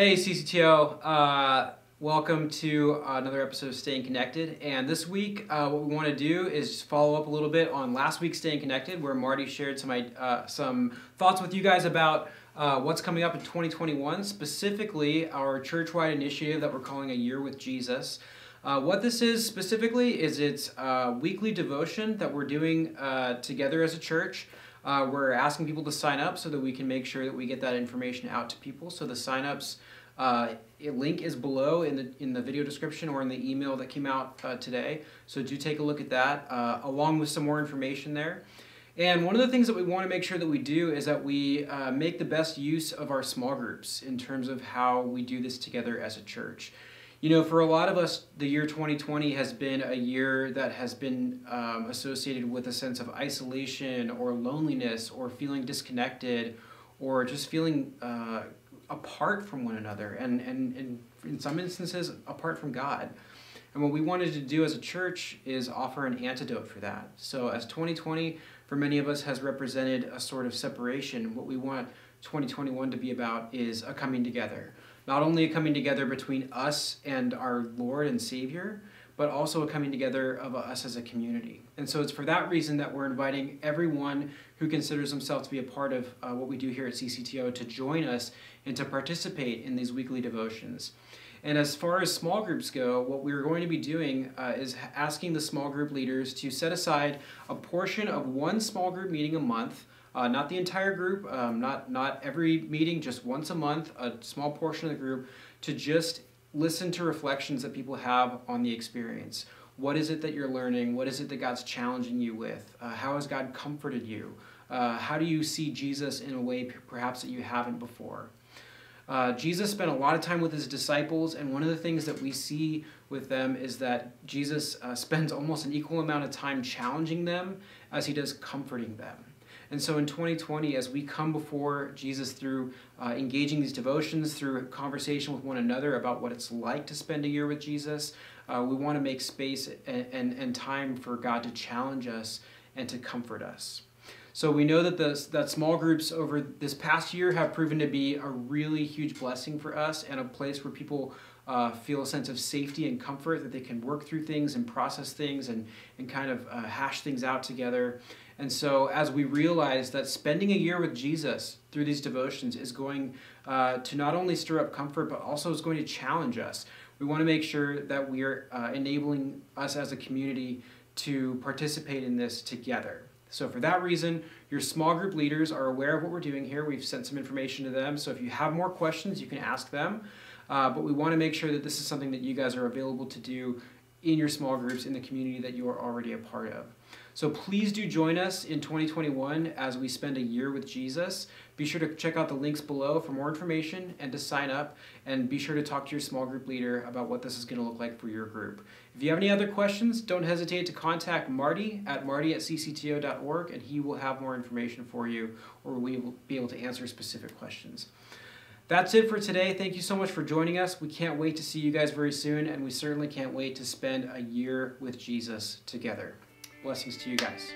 Hey CCTO, uh, welcome to another episode of Staying Connected. And this week, uh, what we want to do is just follow up a little bit on last week's Staying Connected, where Marty shared some uh, some thoughts with you guys about uh, what's coming up in 2021, specifically our church-wide initiative that we're calling A Year with Jesus. Uh, what this is specifically is it's a weekly devotion that we're doing uh, together as a church. Uh, we're asking people to sign up so that we can make sure that we get that information out to people. So the signups uh, link is below in the in the video description or in the email that came out uh, today. So do take a look at that uh, along with some more information there. And one of the things that we want to make sure that we do is that we uh, make the best use of our small groups in terms of how we do this together as a church. You know, for a lot of us, the year 2020 has been a year that has been um, associated with a sense of isolation or loneliness or feeling disconnected or just feeling uh, apart from one another and, and, and in some instances apart from God. And what we wanted to do as a church is offer an antidote for that. So, as 2020 for many of us has represented a sort of separation, what we want 2021 to be about is a coming together not only a coming together between us and our Lord and Savior, but also a coming together of us as a community. And so it's for that reason that we're inviting everyone who considers themselves to be a part of uh, what we do here at CCTO to join us and to participate in these weekly devotions. And as far as small groups go, what we're going to be doing uh, is asking the small group leaders to set aside a portion of one small group meeting a month uh, not the entire group, um, not, not every meeting, just once a month, a small portion of the group, to just listen to reflections that people have on the experience. What is it that you're learning? What is it that God's challenging you with? Uh, how has God comforted you? Uh, how do you see Jesus in a way perhaps that you haven't before? Uh, Jesus spent a lot of time with his disciples, and one of the things that we see with them is that Jesus uh, spends almost an equal amount of time challenging them as he does comforting them. And so in 2020, as we come before Jesus through uh, engaging these devotions, through conversation with one another about what it's like to spend a year with Jesus, uh, we want to make space and, and, and time for God to challenge us and to comfort us. So we know that the, that small groups over this past year have proven to be a really huge blessing for us and a place where people uh, feel a sense of safety and comfort that they can work through things and process things and, and kind of uh, hash things out together. And so, as we realize that spending a year with Jesus through these devotions is going uh, to not only stir up comfort, but also is going to challenge us, we want to make sure that we are uh, enabling us as a community to participate in this together. So, for that reason, your small group leaders are aware of what we're doing here. We've sent some information to them. So, if you have more questions, you can ask them. Uh, but we want to make sure that this is something that you guys are available to do in your small groups in the community that you are already a part of. So please do join us in 2021 as we spend a year with Jesus. Be sure to check out the links below for more information and to sign up. And be sure to talk to your small group leader about what this is going to look like for your group. If you have any other questions, don't hesitate to contact Marty at marty at ccto.org and he will have more information for you or we will be able to answer specific questions. That's it for today. Thank you so much for joining us. We can't wait to see you guys very soon, and we certainly can't wait to spend a year with Jesus together. Blessings to you guys.